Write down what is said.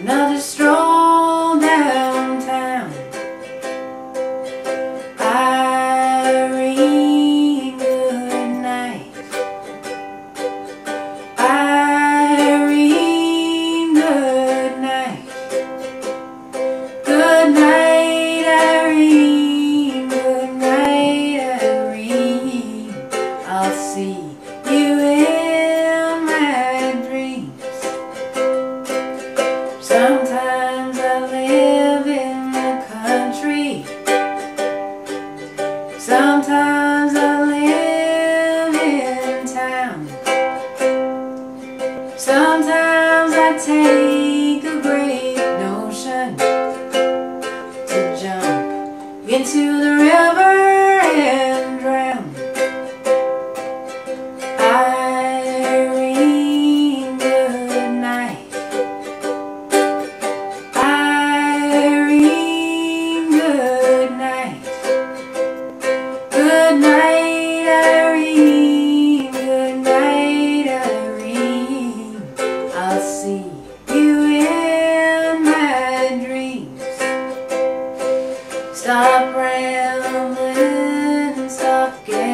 Another stroll downtown. Irene, good night. Irene, good night. Good night, Irene. Good night, Irene. I'll see you Sometimes I live in town. Sometimes I take Stop rambling, stop getting